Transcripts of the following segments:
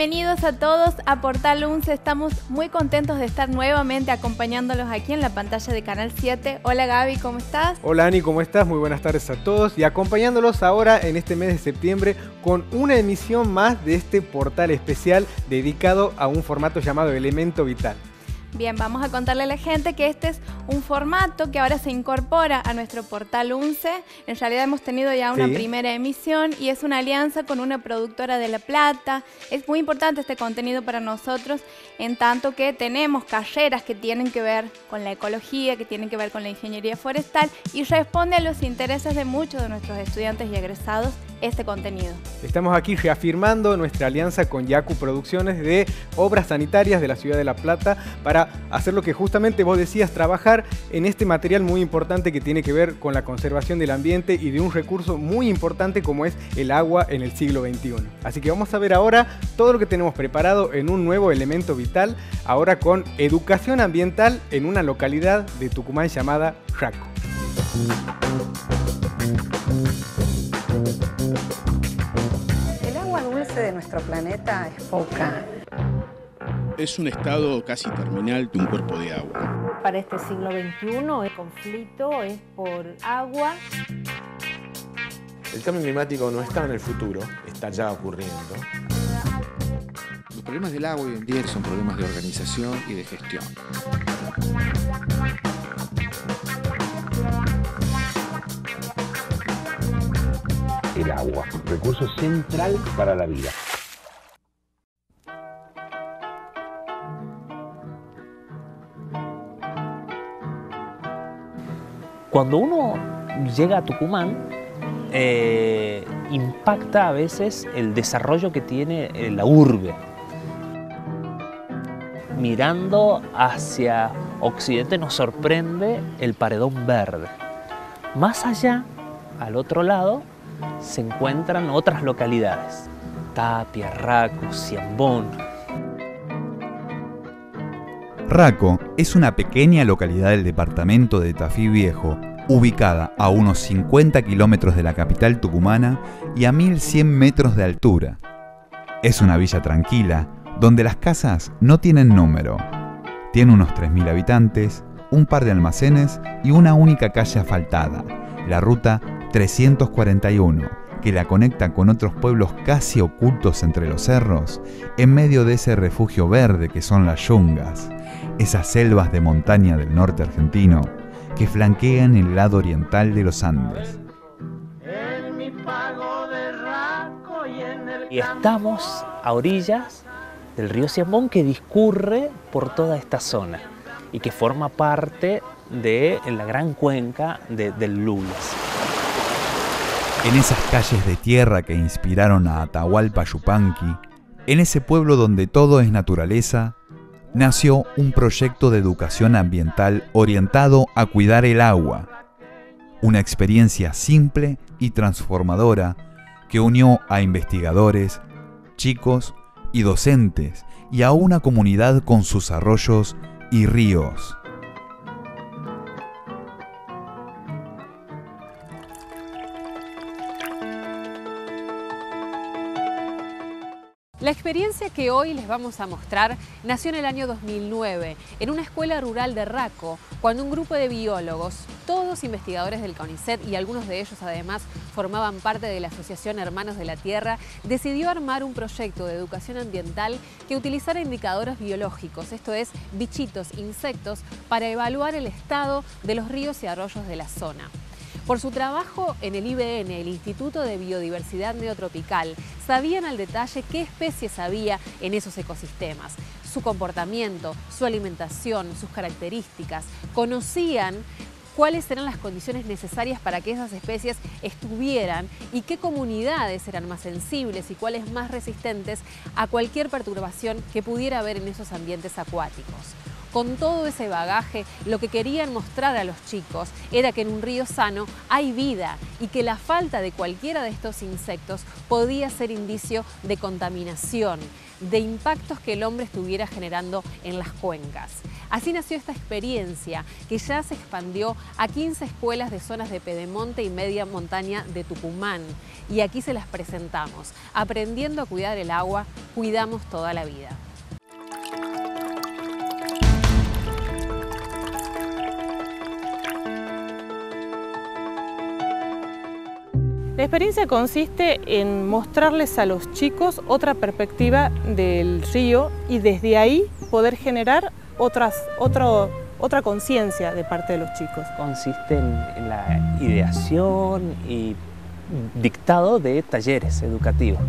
Bienvenidos a todos a Portal 11. Estamos muy contentos de estar nuevamente acompañándolos aquí en la pantalla de Canal 7. Hola Gaby, ¿cómo estás? Hola Ani, ¿cómo estás? Muy buenas tardes a todos y acompañándolos ahora en este mes de septiembre con una emisión más de este portal especial dedicado a un formato llamado Elemento Vital. Bien, vamos a contarle a la gente que este es un formato que ahora se incorpora a nuestro portal UNCE. En realidad hemos tenido ya una primera emisión y es una alianza con una productora de La Plata. Es muy importante este contenido para nosotros en tanto que tenemos carreras que tienen que ver con la ecología, que tienen que ver con la ingeniería forestal y responde a los intereses de muchos de nuestros estudiantes y egresados este contenido. Estamos aquí reafirmando nuestra alianza con Yacu Producciones de Obras Sanitarias de la Ciudad de La Plata para hacer lo que justamente vos decías, trabajar en este material muy importante que tiene que ver con la conservación del ambiente y de un recurso muy importante como es el agua en el siglo XXI. Así que vamos a ver ahora todo lo que tenemos preparado en un nuevo elemento vital, ahora con educación ambiental en una localidad de Tucumán llamada Raco. El agua dulce de nuestro planeta es poca. Es un estado casi terminal de un cuerpo de agua. Para este siglo XXI el conflicto es por agua. El cambio climático no está en el futuro, está ya ocurriendo. Los problemas del agua hoy en día son problemas de organización y de gestión. el agua, recurso central para la vida. Cuando uno llega a Tucumán, eh, impacta a veces el desarrollo que tiene eh, la urbe. Mirando hacia occidente nos sorprende el paredón verde. Más allá, al otro lado, se encuentran otras localidades, Tapia, Raco, Ciambón. Raco es una pequeña localidad del departamento de Tafí Viejo, ubicada a unos 50 kilómetros de la capital tucumana y a 1100 metros de altura. Es una villa tranquila, donde las casas no tienen número. Tiene unos 3.000 habitantes, un par de almacenes y una única calle asfaltada, la ruta 341, que la conecta con otros pueblos casi ocultos entre los cerros, en medio de ese refugio verde que son las yungas, esas selvas de montaña del norte argentino que flanquean el lado oriental de los Andes. Y estamos a orillas del río Ciambón que discurre por toda esta zona y que forma parte de la gran cuenca del Lulas. En esas calles de tierra que inspiraron a Atahualpa Yupanqui, en ese pueblo donde todo es naturaleza, nació un proyecto de educación ambiental orientado a cuidar el agua. Una experiencia simple y transformadora que unió a investigadores, chicos y docentes y a una comunidad con sus arroyos y ríos. La experiencia que hoy les vamos a mostrar nació en el año 2009, en una escuela rural de Raco, cuando un grupo de biólogos, todos investigadores del CONICET y algunos de ellos además formaban parte de la Asociación Hermanos de la Tierra, decidió armar un proyecto de educación ambiental que utilizara indicadores biológicos, esto es, bichitos, insectos, para evaluar el estado de los ríos y arroyos de la zona. Por su trabajo en el IBN, el Instituto de Biodiversidad Neotropical, sabían al detalle qué especies había en esos ecosistemas, su comportamiento, su alimentación, sus características, conocían cuáles eran las condiciones necesarias para que esas especies estuvieran y qué comunidades eran más sensibles y cuáles más resistentes a cualquier perturbación que pudiera haber en esos ambientes acuáticos. Con todo ese bagaje, lo que querían mostrar a los chicos era que en un río sano hay vida y que la falta de cualquiera de estos insectos podía ser indicio de contaminación, de impactos que el hombre estuviera generando en las cuencas. Así nació esta experiencia que ya se expandió a 15 escuelas de zonas de Pedemonte y media montaña de Tucumán. Y aquí se las presentamos. Aprendiendo a cuidar el agua, cuidamos toda la vida. La experiencia consiste en mostrarles a los chicos otra perspectiva del río y desde ahí poder generar otras, otra conciencia de parte de los chicos. Consiste en, la ideación y dictado de talleres educativos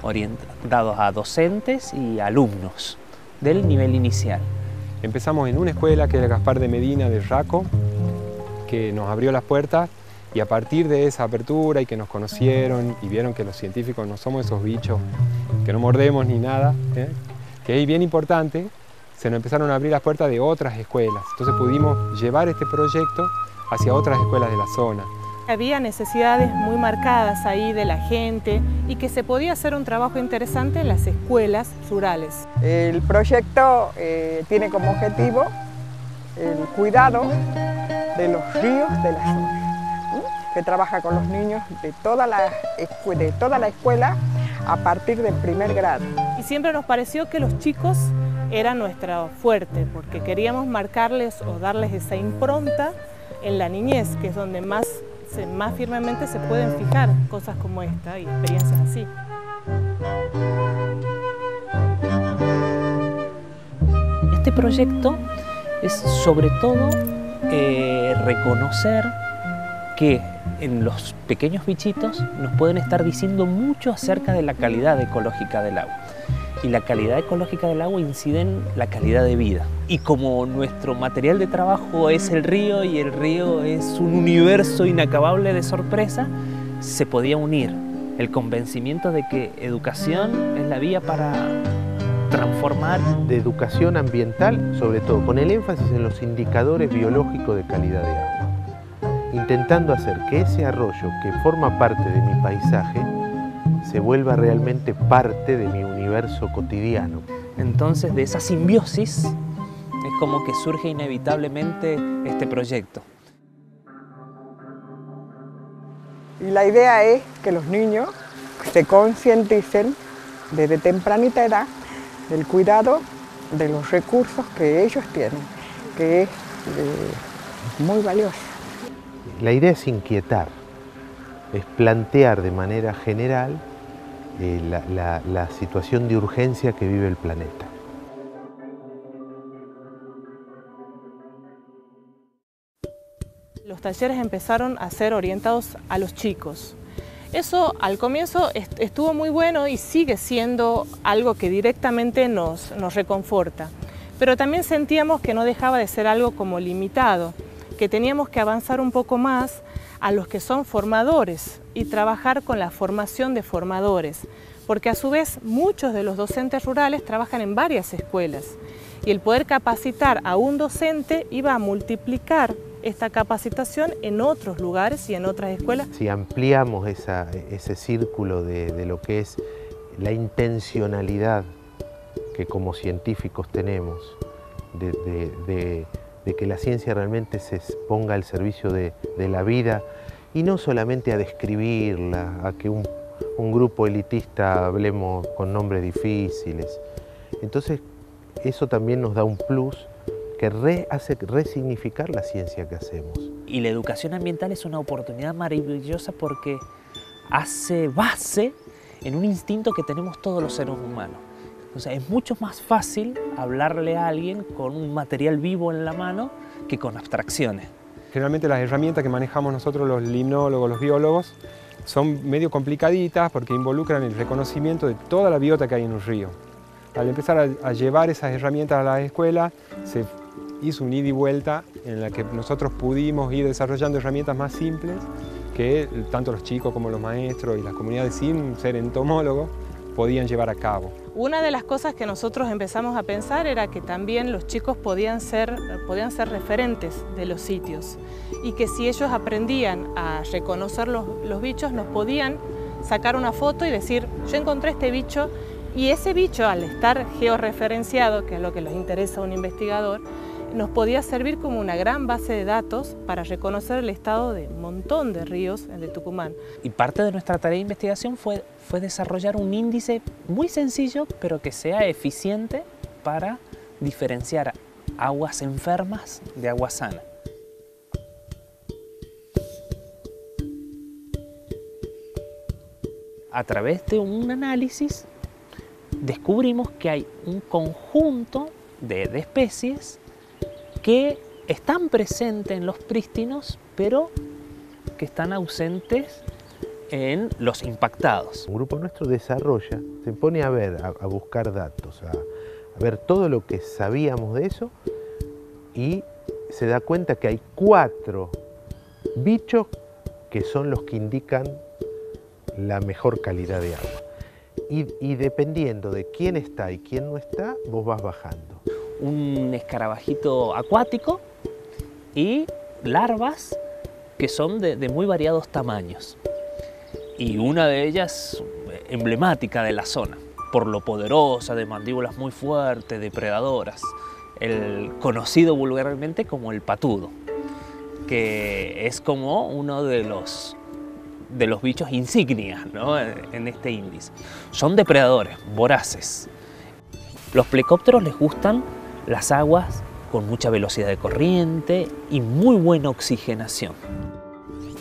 orientados a docentes y alumnos del nivel inicial. Empezamos en una escuela que era Gaspar de Medina de Raco, que nos abrió las puertas y a partir de esa apertura y que nos conocieron y vieron que los científicos no somos esos bichos que no mordemos ni nada, ¿eh? que es bien importante, se nos empezaron a abrir las puertas de otras escuelas. Entonces pudimos llevar este proyecto hacia otras escuelas de la zona. Había necesidades muy marcadas ahí de la gente y que se podía hacer un trabajo interesante en las escuelas rurales. El proyecto eh, tiene como objetivo el cuidado de los ríos de la zona, que trabaja con los niños de toda, la, de toda la escuela a partir del primer grado. Y siempre nos pareció que los chicos era nuestra fuerte, porque queríamos marcarles o darles esa impronta en la niñez, que es donde más, más firmemente se pueden fijar cosas como esta y experiencias así. Este proyecto es sobre todo eh, reconocer que en los pequeños bichitos nos pueden estar diciendo mucho acerca de la calidad ecológica del agua y la calidad ecológica del agua incide en la calidad de vida. Y como nuestro material de trabajo es el río y el río es un universo inacabable de sorpresa, se podía unir el convencimiento de que educación es la vía para transformar. De educación ambiental, sobre todo, con el énfasis en los indicadores biológicos de calidad de agua, intentando hacer que ese arroyo que forma parte de mi paisaje se vuelva realmente parte de mi universo cotidiano. Entonces de esa simbiosis es como que surge inevitablemente este proyecto. Y la idea es que los niños se concienticen desde tempranita edad del cuidado de los recursos que ellos tienen, que es eh, muy valioso. La idea es inquietar, es plantear de manera general eh, la, situación de urgencia que vive el planeta. Los talleres empezaron a ser orientados a los chicos. Eso al comienzo estuvo muy bueno y sigue siendo algo que directamente nos, nos reconforta. Pero también sentíamos que no dejaba de ser algo como limitado, que teníamos que avanzar un poco más a los que son formadores y trabajar con la formación de formadores, porque a su vez muchos de los docentes rurales trabajan en varias escuelas y el poder capacitar a un docente iba a multiplicar esta capacitación en otros lugares y en otras escuelas. Si ampliamos ese círculo de, lo que es la intencionalidad que como científicos tenemos, de de que la ciencia realmente se ponga al servicio de, la vida y no solamente a describirla, a que un, grupo elitista hablemos con nombres difíciles. Entonces, eso también nos da un plus que hace resignificar la ciencia que hacemos. Y la educación ambiental es una oportunidad maravillosa porque hace base en un instinto que tenemos todos los seres humanos o sea, es mucho más fácil hablarle a alguien con un material vivo en la mano que con abstracciones. Generalmente las herramientas que manejamos nosotros los limnólogos, los biólogos, son medio complicaditas porque involucran el reconocimiento de toda la biota que hay en un río. Al empezar a, llevar esas herramientas a la escuela, se hizo un ida y vuelta en la que nosotros pudimos ir desarrollando herramientas más simples que tanto los chicos como los maestros y las comunidades sin ser entomólogos podían llevar a cabo. Una de las cosas que nosotros empezamos a pensar era que también los chicos podían ser, podían ser referentes de los sitios y que si ellos aprendían a reconocer los, los bichos nos podían sacar una foto y decir yo encontré este bicho y ese bicho al estar georreferenciado, que es lo que les interesa a un investigador, nos podía servir como una gran base de datos para reconocer el estado de un montón de ríos de Tucumán. Y parte de nuestra tarea de investigación fue, fue desarrollar un índice muy sencillo, pero que sea eficiente para diferenciar aguas enfermas de agua sana. A través de un análisis descubrimos que hay un conjunto de especies que están presentes en los prístinos, pero que están ausentes en los impactados. Un grupo nuestro desarrolla, se pone a ver, a, buscar datos, a, a, ver todo lo que sabíamos de eso y se da cuenta que hay cuatro bichos que son los que indican la mejor calidad de agua. Y, y dependiendo de quién está y quién no está, vos vas bajando un escarabajito acuático y larvas que son de, muy variados tamaños. Y una de ellas emblemática de la zona, por lo poderosa, de mandíbulas muy fuertes, depredadoras, el conocido vulgarmente como el patudo, que es como uno de los, de los bichos insignias ¿no? en este índice. Son depredadores, voraces. Los plecópteros les gustan las aguas con mucha velocidad de corriente y muy buena oxigenación.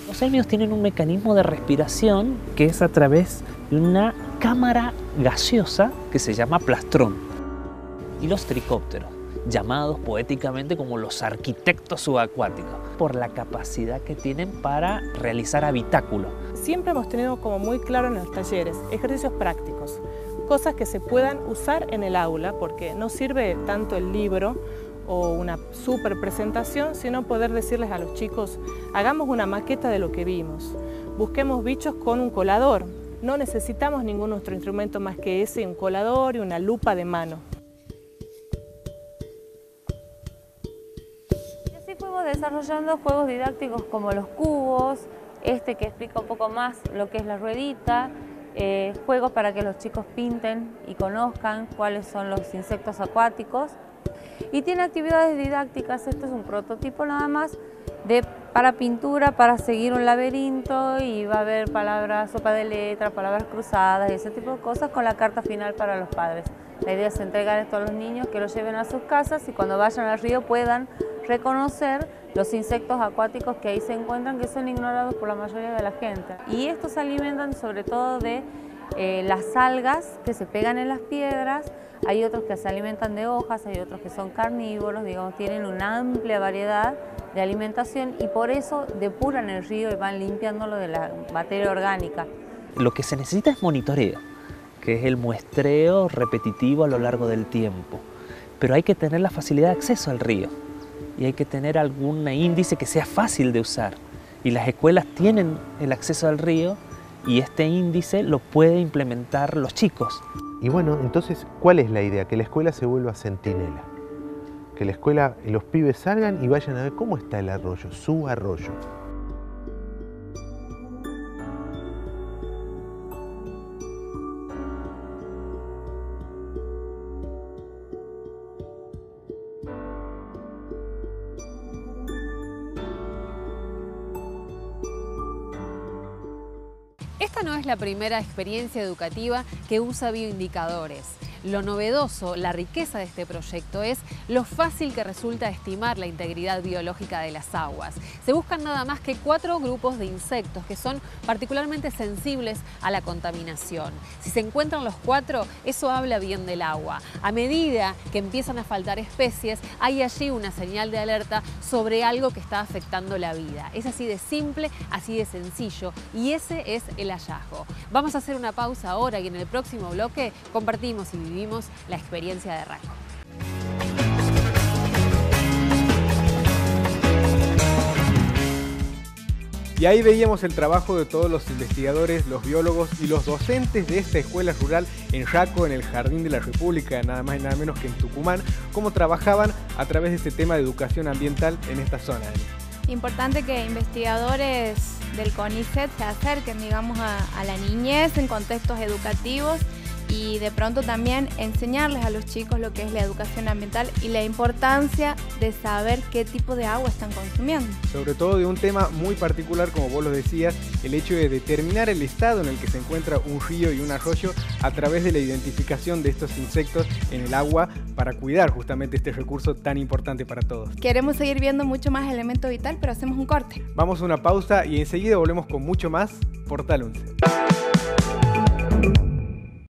Los elmios tienen un mecanismo de respiración que es a través de una cámara gaseosa que se llama plastrón. Y los tricópteros, llamados poéticamente como los arquitectos subacuáticos, por la capacidad que tienen para realizar habitáculos. Siempre hemos tenido como muy claro en los talleres ejercicios prácticos cosas que se puedan usar en el aula, porque no sirve tanto el libro o una super presentación, sino poder decirles a los chicos, hagamos una maqueta de lo que vimos, busquemos bichos con un colador, no necesitamos ningún otro instrumento más que ese, un colador y una lupa de mano. Y así fuimos desarrollando juegos didácticos como los cubos, este que explica un poco más lo que es la ruedita, eh, juegos para que los chicos pinten y conozcan cuáles son los insectos acuáticos. Y tiene actividades didácticas, esto es un prototipo nada más, de, para pintura, para seguir un laberinto y va a haber palabras, sopa de letra, palabras cruzadas y ese tipo de cosas con la carta final para los padres. La idea es entregar esto a los niños, que lo lleven a sus casas y cuando vayan al río puedan reconocer los insectos acuáticos que ahí se encuentran que son ignorados por la mayoría de la gente. Y estos se alimentan sobre todo de eh, las algas que se pegan en las piedras, hay otros que se alimentan de hojas, hay otros que son carnívoros, digamos, tienen una amplia variedad de alimentación y por eso depuran el río y van limpiándolo de la materia orgánica. Lo que se necesita es monitoreo, que es el muestreo repetitivo a lo largo del tiempo, pero hay que tener la facilidad de acceso al río y hay que tener algún índice que sea fácil de usar. Y las escuelas tienen el acceso al río y este índice lo puede implementar los chicos. Y bueno, entonces, ¿cuál es la idea? Que la escuela se vuelva centinela. Que la escuela, los pibes salgan y vayan a ver cómo está el arroyo, su arroyo. Primera experiencia educativa que usa bioindicadores. Lo novedoso, la riqueza de este proyecto es lo fácil que resulta estimar la integridad biológica de las aguas. Se buscan nada más que cuatro grupos de insectos que son particularmente sensibles a la contaminación. Si se encuentran los cuatro, eso habla bien del agua. A medida que empiezan a faltar especies, hay allí una señal de alerta sobre algo que está afectando la vida. Es así de simple, así de sencillo y ese es el hallazgo. Vamos a hacer una pausa ahora y en el próximo bloque compartimos y vivimos la experiencia de Raco. Y ahí veíamos el trabajo de todos los investigadores, los biólogos y los docentes de esta escuela rural en Raco, en el Jardín de la República, nada más y nada menos que en Tucumán, cómo trabajaban a través de este tema de educación ambiental en esta zona. Importante que investigadores del CONICET se acerquen, digamos, a, a la niñez en contextos educativos y de pronto también enseñarles a los chicos lo que es la educación ambiental y la importancia de saber qué tipo de agua están consumiendo. Sobre todo de un tema muy particular, como vos lo decías, el hecho de determinar el estado en el que se encuentra un río y un arroyo a través de la identificación de estos insectos en el agua para cuidar justamente este recurso tan importante para todos. Queremos seguir viendo mucho más elementos vital, pero hacemos un corte. Vamos a una pausa y enseguida volvemos con mucho más Portal 11.